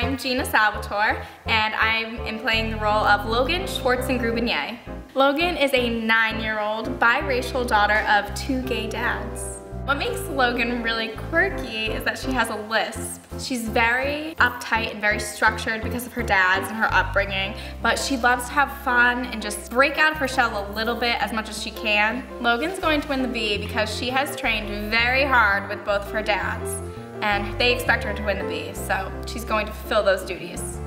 I'm Gina Salvatore, and I am playing the role of Logainne Schwartz and Schwartzandgrubenierre. Logainne is a nine-year-old biracial daughter of two gay dads. What makes Logainne really quirky is that she has a lisp. She's very uptight and very structured because of her dad's and her upbringing, but she loves to have fun and just break out of her shell a little bit as much as she can. Logainne's going to win the bee because she has trained very hard with both of her dads and they expect her to win the bee, so she's going to fulfill those duties.